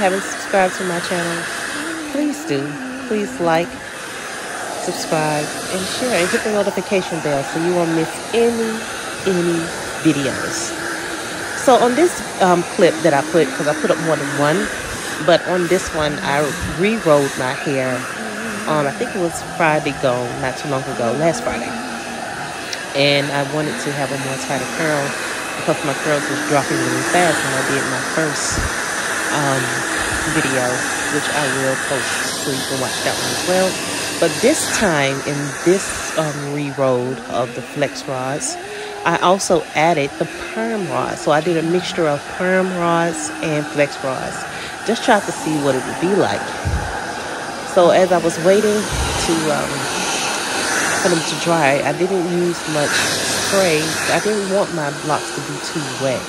haven't subscribed to my channel, please do. Please like, subscribe, and share. And hit the notification bell so you won't miss any, any videos. So on this um, clip that I put, because I put up more than one, but on this one, I re-rolled my hair I think it was Friday go, not too long ago, last Friday and I wanted to have a more tighter curl because my curls was dropping really fast when I did my first um, video, which I will post so you can watch that one as well. But this time in this um, re-roll of the flex rods, I also added the perm rods. So I did a mixture of perm rods and flex rods. Just tried to see what it would be like. So as I was waiting to um, for them to dry. I didn't use much spray. I didn't want my locks to be too wet.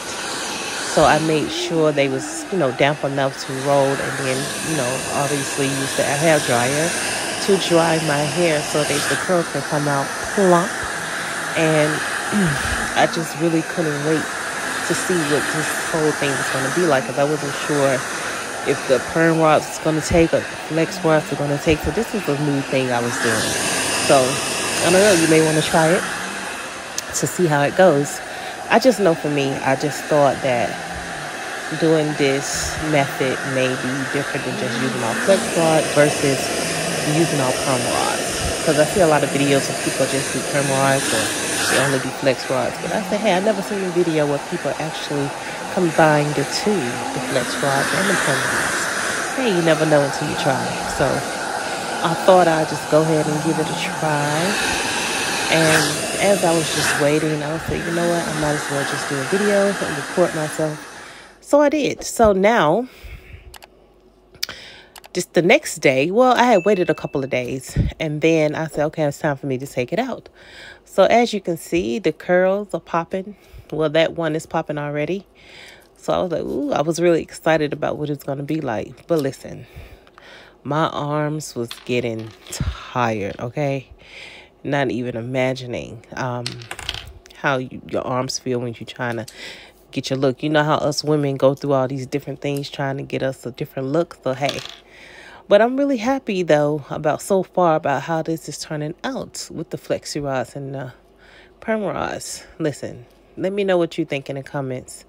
So I made sure they was, you know, damp enough to roll and then, you know, obviously use the hair dryer to dry my hair so that the curl can come out plump. And I just really couldn't wait to see what this whole thing was going to be like because I wasn't sure if the perm rods was going to take or flex rods were going to take. So this is a new thing I was doing. So I don't know, you may want to try it to see how it goes. I just know for me, I just thought that doing this method may be different than just using our flex rod versus using our perm rods. Because I see a lot of videos of people just do perm rods or they only do flex rods. But I said, hey, I've never seen a video where people actually combine the two, the flex rods and the perm rods. Hey, you never know until you try. So I thought I'd just go ahead and give it a try. And as I was just waiting, I was like, you know what? I might as well just do a video and record myself. So I did. So now, just the next day, well, I had waited a couple of days. And then I said, okay, it's time for me to take it out. So as you can see, the curls are popping. Well, that one is popping already. So I was like, ooh, I was really excited about what it's going to be like. But listen, my arms was getting tired okay not even imagining um how you, your arms feel when you're trying to get your look you know how us women go through all these different things trying to get us a different look so hey but i'm really happy though about so far about how this is turning out with the flexi rods and the perm rods listen let me know what you think in the comments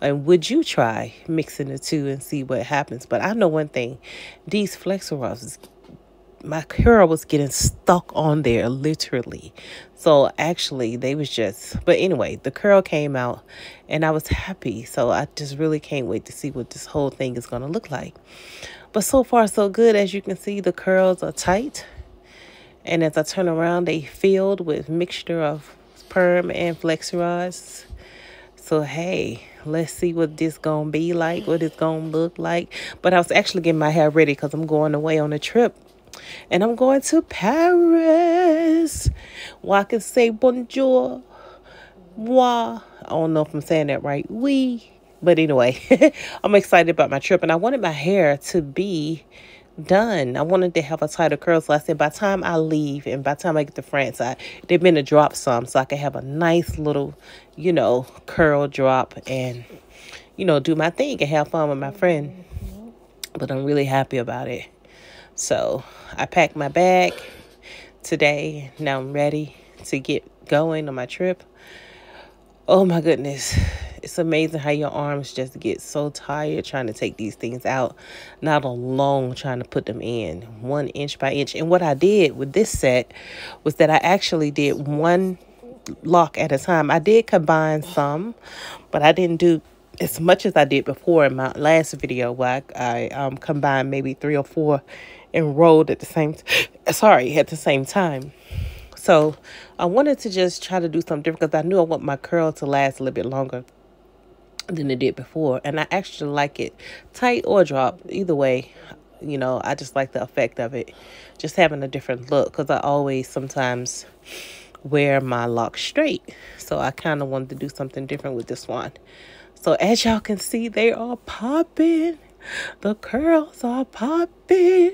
and would you try mixing the two and see what happens? But I know one thing. These flexor my curl was getting stuck on there literally. So actually they was just but anyway, the curl came out and I was happy. So I just really can't wait to see what this whole thing is gonna look like. But so far so good. As you can see, the curls are tight. And as I turn around, they filled with mixture of perm and flexi rods. So hey, let's see what this gonna be like, what it's gonna look like. But I was actually getting my hair ready because I'm going away on a trip. And I'm going to Paris. Well, I can say bonjour. Moi. I don't know if I'm saying that right. We. But anyway, I'm excited about my trip. And I wanted my hair to be done. I wanted to have a tighter curl. So I said by the time I leave and by the time I get to France, I they've been to drop some so I can have a nice little, you know, curl drop and, you know, do my thing and have fun with my friend. But I'm really happy about it. So I packed my bag today. Now I'm ready to get going on my trip. Oh my goodness it's amazing how your arms just get so tired trying to take these things out, not alone trying to put them in one inch by inch. And what I did with this set was that I actually did one lock at a time. I did combine some, but I didn't do as much as I did before in my last video where I, I um, combined maybe three or four and rolled at the same sorry at the same time so I wanted to just try to do something different because I knew I want my curl to last a little bit longer than it did before. And I actually like it tight or drop. Either way, you know, I just like the effect of it. Just having a different look because I always sometimes wear my locks straight. So I kind of wanted to do something different with this one. So as y'all can see, they are popping. The curls are popping.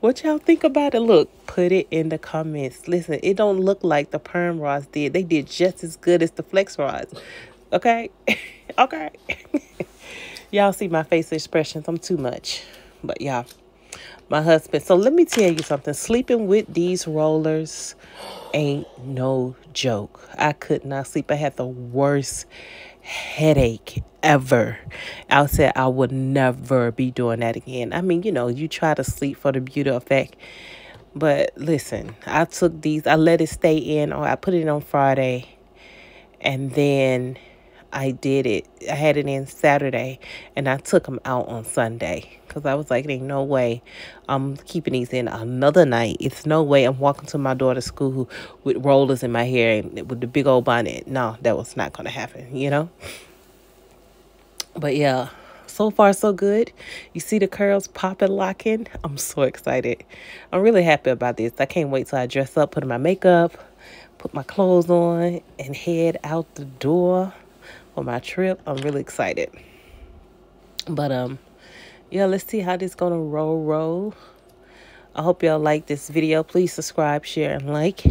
What y'all think about it? Look, put it in the comments. Listen, it don't look like the perm rods did. They did just as good as the flex rods. Okay? okay. y'all see my face expressions. I'm too much. But y'all, my husband. So let me tell you something. Sleeping with these rollers ain't no joke. I could not sleep. I had the worst headache ever. I said I would never be doing that again. I mean, you know, you try to sleep for the beauty effect. But listen, I took these, I let it stay in, or I put it on Friday, and then I did it. I had it in Saturday, and I took them out on Sunday because I was like, there "Ain't no way I'm keeping these in another night. It's no way I'm walking to my daughter's school with rollers in my hair and with the big old bonnet. No, that was not going to happen. You know." But yeah, so far so good. You see the curls popping, locking. I'm so excited. I'm really happy about this. I can't wait till I dress up, put on my makeup, put my clothes on, and head out the door for my trip. I'm really excited. But um, yeah, let's see how this gonna roll roll. I hope y'all like this video. Please subscribe, share, and like.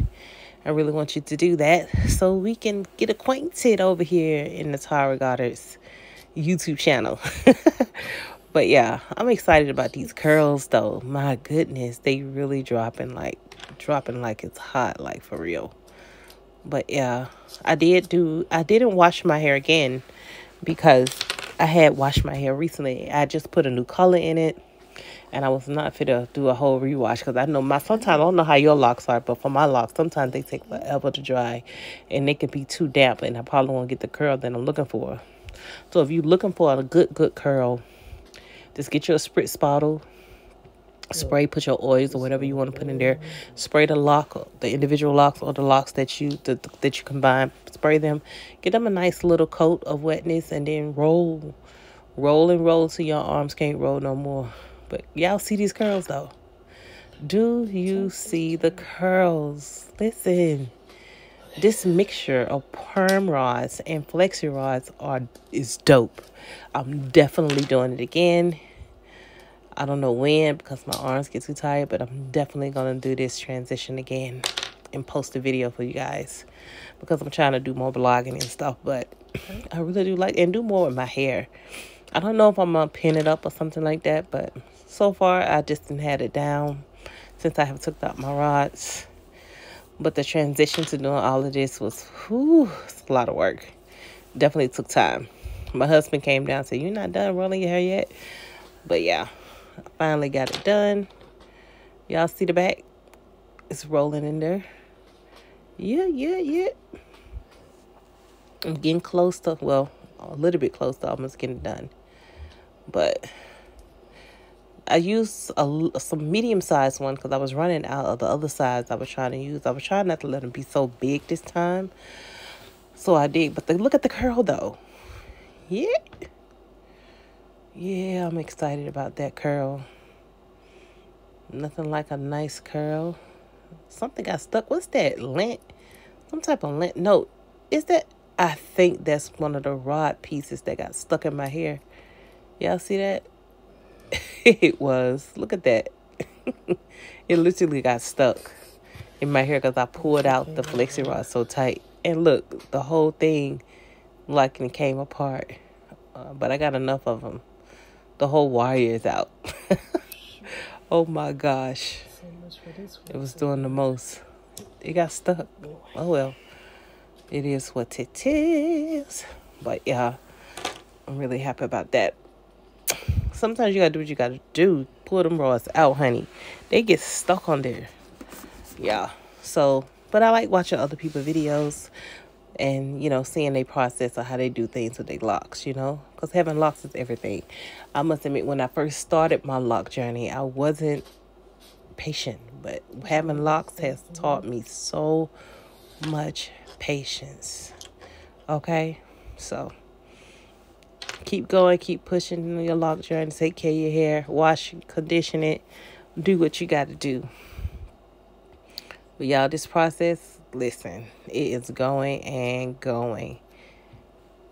I really want you to do that so we can get acquainted over here in the Tara Goddard's YouTube channel. but yeah, I'm excited about these curls though. My goodness, they really dropping like dropping like it's hot, like for real. But yeah, I did do I didn't wash my hair again because I had washed my hair recently. I just put a new color in it. And I was not fit to do a whole rewash because I know my sometimes I don't know how your locks are, but for my locks, sometimes they take forever to dry and they can be too damp and I probably won't get the curl that I'm looking for. So if you're looking for a good, good curl, just get you a spritz bottle. Spray, put your oils or whatever you want to put in there. Spray the lock, the individual locks or the locks that you the, that you combine. Spray them. Get them a nice little coat of wetness and then roll, roll and roll till your arms can't roll no more. But y'all see these curls though. Do you see the curls? Listen this mixture of perm rods and flexi rods are is dope. I'm definitely doing it again. I don't know when because my arms get too tired, but I'm definitely gonna do this transition again and post a video for you guys because I'm trying to do more blogging and stuff. But I really do like and do more with my hair. I don't know if I'm gonna pin it up or something like that, but so far I just had it down since I have took out my rods but the transition to doing all of this was whew, a lot of work. Definitely took time. My husband came down and said, You're not done rolling your hair yet? But yeah, Finally got it done. Y'all see the back? It's rolling in there. Yeah, yeah, yeah. I'm getting close to, well, a little bit close to almost getting done. But I used a, some medium-sized one because I was running out of the other size I was trying to use. I was trying not to let them be so big this time. So I did. But the, look at the curl, though. Yeah. Yeah, I'm excited about that curl. Nothing like a nice curl. Something got stuck. What's that? Lint? Some type of lint. No, is that? I think that's one of the rod pieces that got stuck in my hair. Y'all see that? it was. Look at that. it literally got stuck in my hair because I pulled out the flexi rod so tight. And look, the whole thing like and came apart. Uh, but I got enough of them. The whole wire is out. oh my gosh. It was doing the most. It got stuck. Oh well. It is what it is. But yeah, I'm really happy about that sometimes you gotta do what you gotta do. Pull them rods out, honey. They get stuck on there. Yeah. So, but I like watching other people videos and, you know, seeing their process of how they do things with their locks, you know, because having locks is everything. I must admit, when I first started my lock journey, I wasn't patient, but having mm-hmm. locks has mm-hmm. taught me so much patience. Okay? So, keep going, keep pushing your lock journey, take care of your hair, wash, condition it, do what you got to do. But y'all, this process, listen, it is going and going.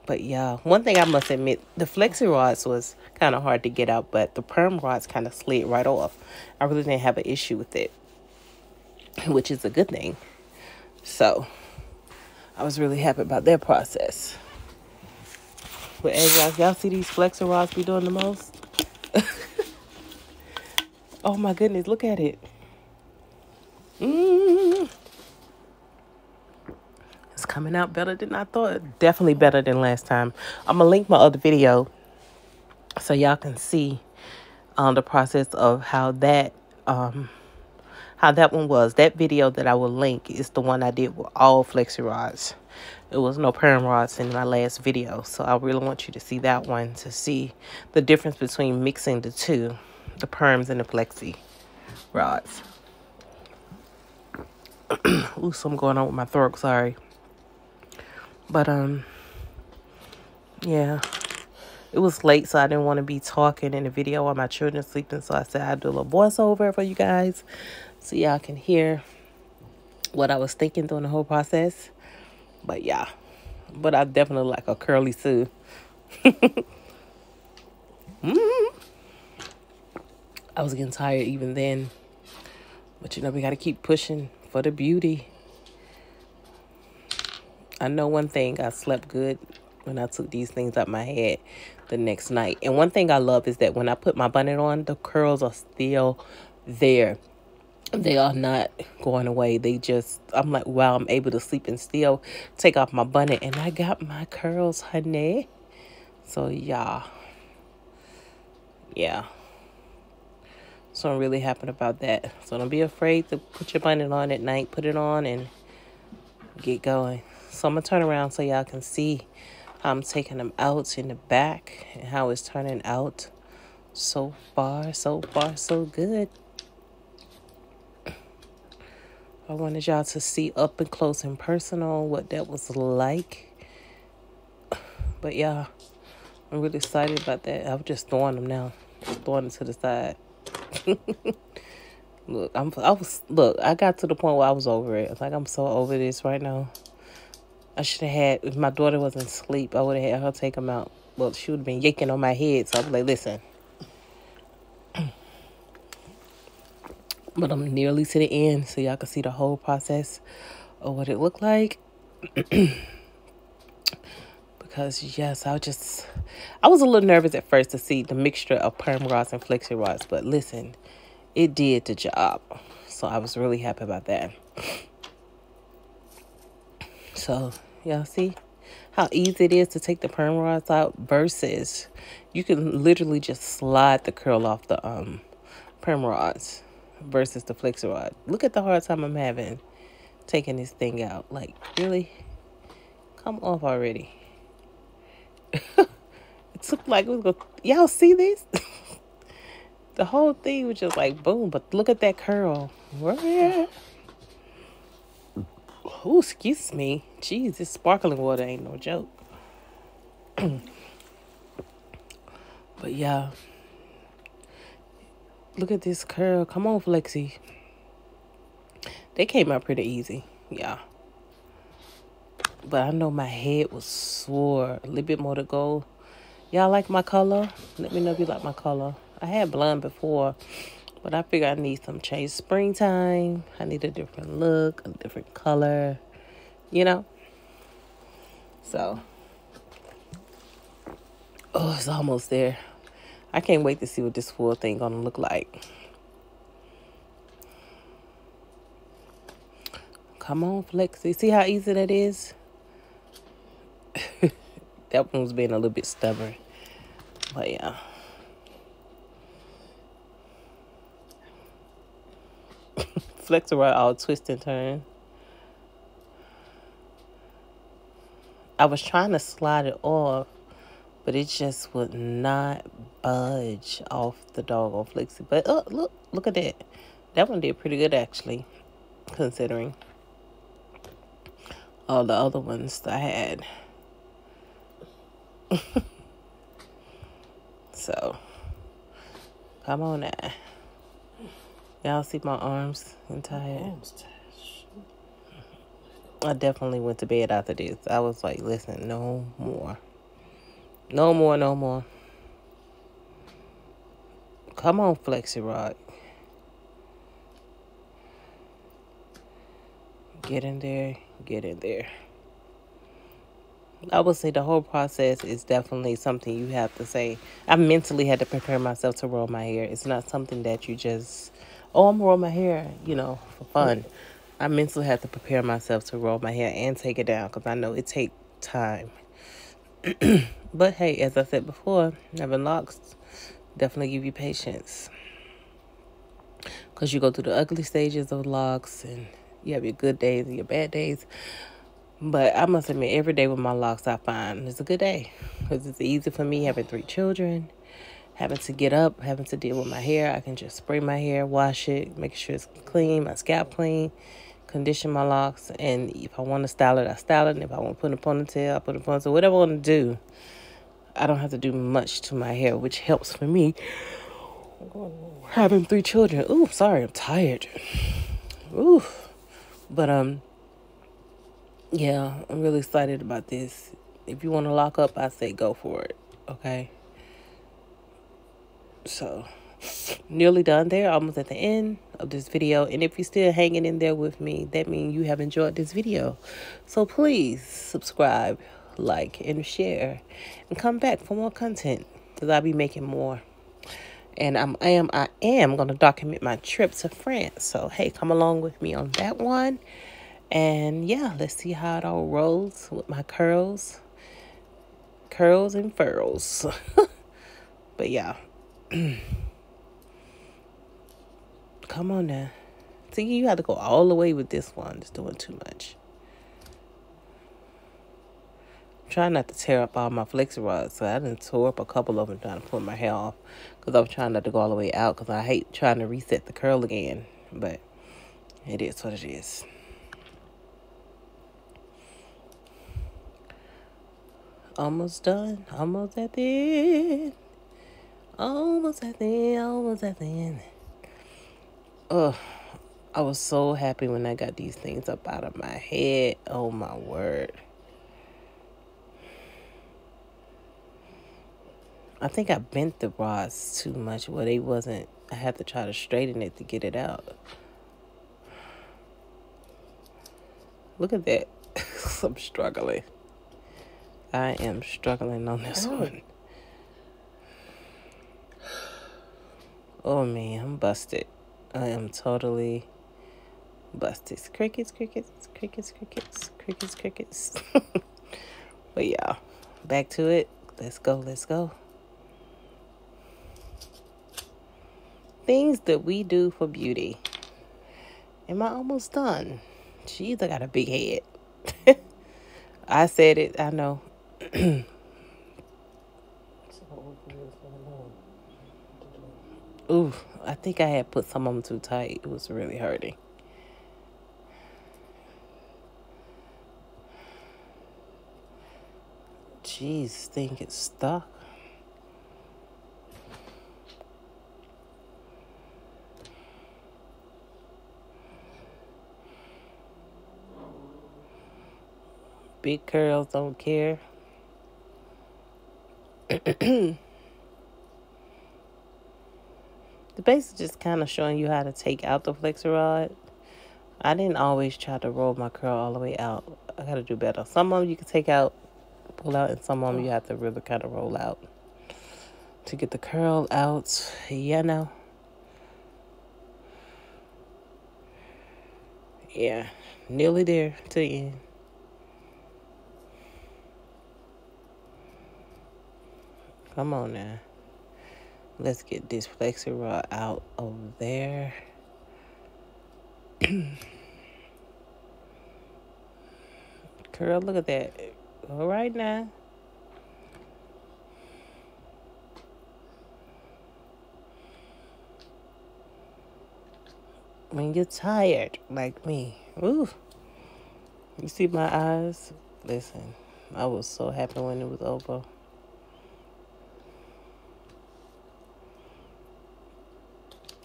but yeah, one thing I must admit, the flexi rods was kind of hard to get out, but the perm rods kind of slid right off. I really didn't have an issue with it, which is a good thing. So I was really happy about that process. But as y'all, y'all see these flexi rods be doing the most? oh my goodness, look at it. Mm. It's coming out better than I thought. Definitely better than last time. I'm going to link my other video so y'all can see um, the process of how that um, how that one was. That video that I will link is the one I did with all flexi rods. It was no perm rods in my last video. So I really want you to see that one to see the difference between mixing the two, the perms and the flexi rods. Ooh, something going on with my throat, sorry. But, um, yeah. It was late, so I didn't want to be talking in the video while my children sleeping. So I said I'd do a little voiceover for you guys so y'all can hear what I was thinking during the whole process. But yeah, but I definitely like a curly Sue. mm -hmm. I was getting tired even then. But you know, we got to keep pushing for the beauty. I know one thing, I slept good when I took these things out my head the next night. And one thing I love is that when I put my bonnet on, the curls are still there. They are not going away. They just, I'm like, wow, I'm able to sleep and still take off my bonnet. And I got my curls, honey. So, yeah. Yeah. So I'm really happy about that. So don't be afraid to put your bonnet on at night. Put it on and get going. So I'm going to turn around so y'all can see how I'm taking them out in the back and how it's turning out. So far, so far, so good. I wanted y'all to see up and close and personal what that was like. But yeah, I'm really excited about that. I'm just throwing them now. Just throwing them to the side. look, I'm I was look, I got to the point where I was over it. Like I'm so over this right now. I should have had if my daughter wasn't asleep, I would have had her take them out. Well, she would have been yanking on my head, so I was like, listen. but I'm nearly to the end, so y'all can see the whole process of what it looked like. because yes, I just I was a little nervous at first to see the mixture of perm rods and flexi rods, but listen, it did the job. So I was really happy about that. So y'all see how easy it is to take the perm rods out versus you can literally just slide the curl off the um perm rods versus the flexi rod. Look at the hard time I'm having taking this thing out. Like really, come off already. it took like it was go. Y'all see this? the whole thing was just like boom. But look at that curl. Oh, excuse me. Jeez, this sparkling water ain't no joke. but yeah. Look at this curl. Come on, Flexi. They came out pretty easy. Yeah. But I know my head was sore. A little bit more to go. Y'all like my color? Let me know if you like my color. I had blonde before, but I figure I need some change. Springtime. I need a different look, a different color. You know? So. Oh, it's almost there. I can't wait to see what this full thing gonna look like. Come on, Flexi. See how easy that is? that one was being a little bit stubborn. But yeah. Flex around all twist and turn. I was trying to slide it off, but it just would not budge off the dog doggone flexi. But oh, look, look at that. That one did pretty good actually, considering all the other ones I had. so, come on now. Y'all see my arms and tired? I definitely went to bed after this. I was like, listen, no more. No more, no more. Come on, Flexi Rod. Get in there, get in there. I would say the whole process is definitely something you have to say. I mentally had to prepare myself to roll my hair. It's not something that you just, oh, I'm roll my hair, you know, for fun. I mentally had to prepare myself to roll my hair and take it down because I know it takes time. but hey, as I said before, having locks definitely give you patience because you go through the ugly stages of locks and you have your good days and your bad days. But I must admit, every day with my locks, I find it's a good day because it's easy for me having three children, having to get up, having to deal with my hair. I can just spray my hair, wash it, make sure it's clean, my scalp clean, condition my locks. And if I want to style it, I style it. And if I want to put a ponytail, I put a ponytail. Whatever I want to do, I don't have to do much to my hair, which helps for me. Having three children. Ooh, sorry, I'm tired. Ooh. But um yeah, I'm really excited about this. If you want to lock up, I say go for it. Okay. So, nearly done there. Almost at the end of this video. And if you're still hanging in there with me, that means you have enjoyed this video. So please subscribe, like, and share. And come back for more content. Because I'll be making more. And I'm, I am I am going to document my trip to France. So, hey, come along with me on that one. And yeah, let's see how it all rolls with my curls. Curls and furls. but yeah. Come on now. See, you have to go all the way with this one. It's doing too much. I'm trying not to tear up all my flexi rods. So I didn't tore up a couple of them trying to pull my hair off. Because I was trying not to go all the way out. Because I hate trying to reset the curl again. But it is what it is. Almost done. Almost at the end. Almost at the end. Almost at the end. Ugh. I was so happy when I got these things up out of my head. Oh my word. I think I bent the rods too much. Well, they wasn't. I had to try to straighten it to get it out. Look at that. I'm struggling. I am struggling on this oh. one. Oh man, I'm busted. I am totally busted. Crickets, crickets, crickets, crickets, crickets, crickets. but yeah, back to it. Let's go, let's go. Things that we do for beauty. Am I almost done? Jeez, I got a big head. I said it, I know. Ooh, I think I had put some of them too tight. It was really hurting. Jeez, thing gets stuck. Big curls don't care. the base is just kind of showing you how to take out the flexi rod. I didn't always try to roll my curl all the way out. I gotta do better. Some of them you can take out, pull out, and some of them you have to really kind of roll out to get the curl out. Yeah, now. Yeah, nearly there to the end. Come on now. Let's get this flexi rod out of there. Girl, look at that. All right now. When you're tired, like me. Ooh. You see my eyes? Listen, I was so happy when it was over.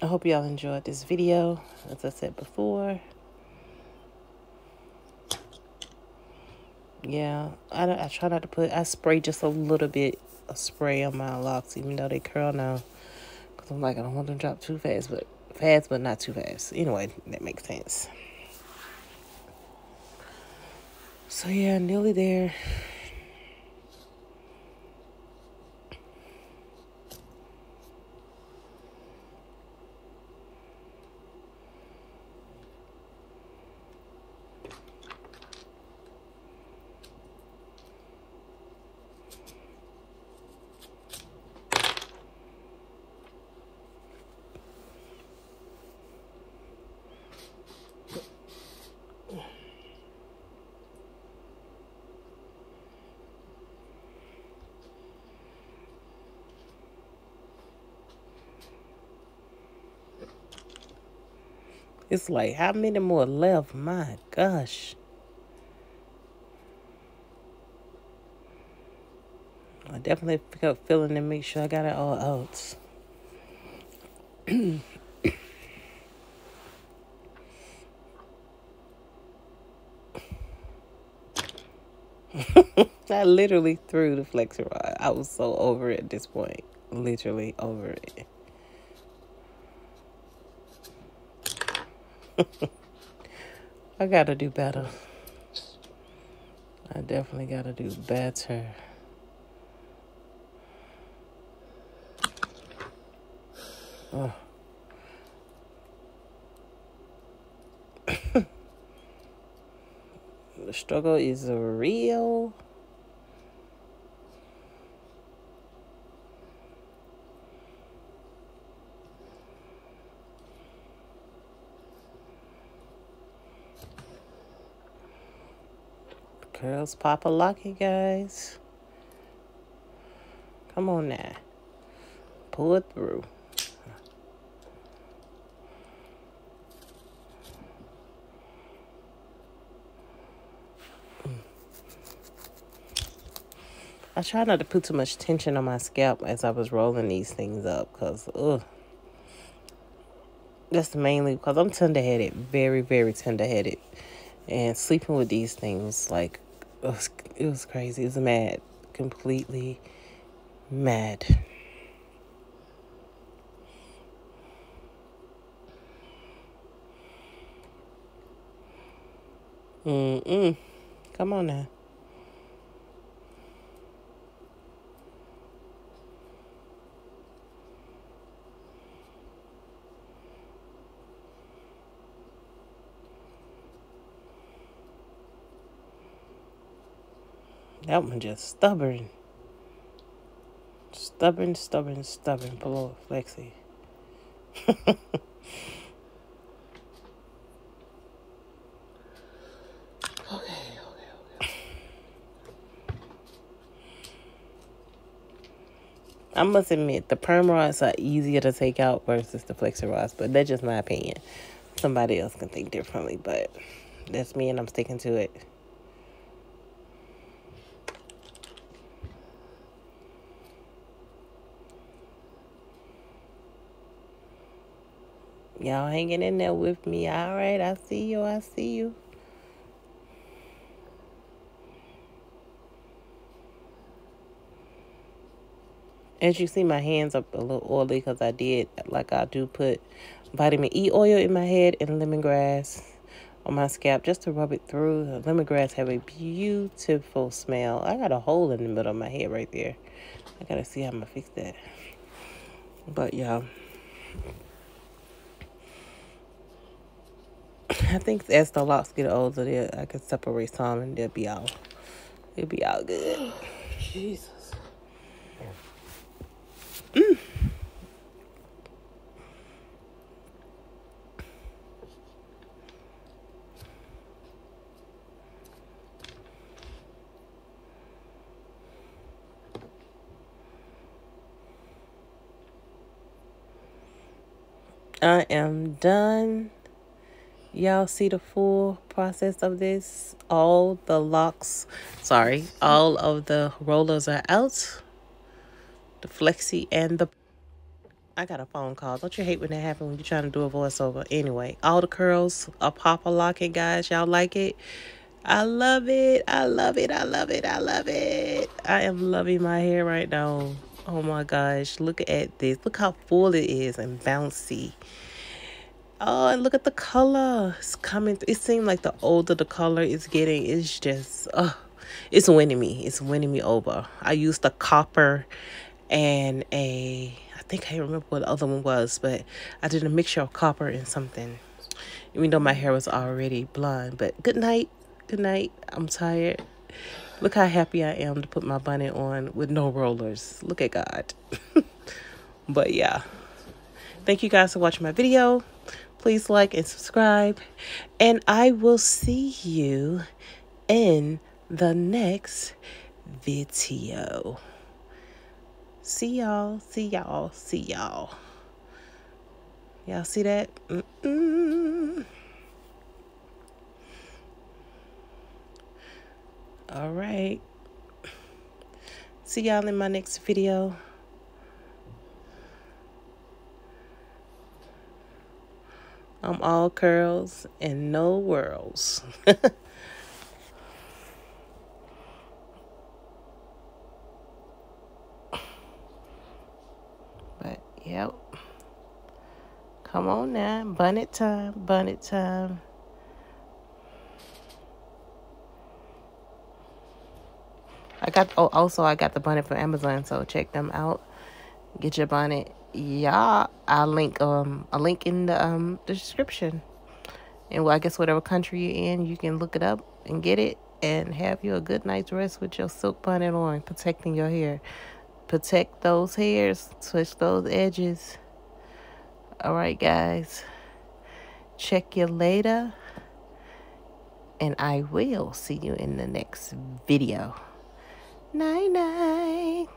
I hope y'all enjoyed this video. As I said before, yeah, I, I try not to put, I spray just a little bit of spray on my locks, even though they curl now. Because I'm like, I don't want them to drop too fast, but fast, but not too fast. Anyway, that makes sense. So yeah, nearly there. It's like, how many more left? My gosh. I definitely pick up feeling to make sure I got it all out. I literally threw the flexi rod. I was so over it at this point. Literally over it. I gotta do better. I definitely gotta do better. Oh. the struggle is real. Curls pop a locky, guys. Come on now. Pull it through. I try not to put too much tension on my scalp as I was rolling these things up because, ugh. That's mainly because I'm tender headed, very, very tender headed. And sleeping with these things, like, it was, it was crazy. It was mad. Completely mad. Mm-mm. Come on now. That one just stubborn. Stubborn, stubborn, stubborn. Below okay. I must admit, the perm rods are easier to take out versus the flexi rods, but that's just my opinion. Somebody else can think differently, but that's me and I'm sticking to it. Y'all hanging in there with me. All right, I see you. I see you. As you see, my hands are a little oily because I did, like I do put vitamin E oil in my head and lemongrass on my scalp just to rub it through. Lemongrass have a beautiful smell. I got a hole in the middle of my head right there. I got to see how I'm to fix that. But, y'all. I think as the locks get older, they I can separate some and they'll be all, it'll be all good. Jesus. Mm. I am done. Y'all see the full process of this? All the locks, sorry, all of the rollers are out. The flexi and the... I got a phone call. Don't you hate when that happens when you're trying to do a voiceover? Anyway, all the curls are pop a locking, guys. Y'all like it? I love it. I love it. I love it. I love it. I am loving my hair right now. Oh my gosh. Look at this. Look how full it is and bouncy. Oh, and look at the color. It's coming. It seems like the older the color is getting, it's just, oh, it's winning me. It's winning me over. I used a copper and a, I think I remember what the other one was, but I did a mixture of copper and something. Even though my hair was already blonde. But good night. Good night. I'm tired. Look how happy I am to put my bonnet on with no rollers. Look at God. but yeah. Thank you guys for watching my video. Please like and subscribe. And I will see you in the next video. See y'all. See y'all. See y'all. Y'all see that? Mm -mm. All right. See y'all in my next video. I'm all curls and no whirls. but, yep. Come on now. Bonnet time. Bonnet time. I got oh also I got the bonnet from Amazon, so check them out. Get your bonnet. Yeah, I'll link um a link in the um the description. And well, I guess whatever country you're in, you can look it up and get it and have you a good night's rest with your silk bonnet on, protecting your hair. Protect those hairs, twist those edges. All right, guys. Check you later. And I will see you in the next video. Night night.